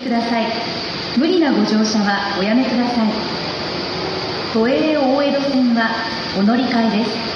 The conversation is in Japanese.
ください。無理なご乗車はおやめください。都営大江戸線はお乗り換えです。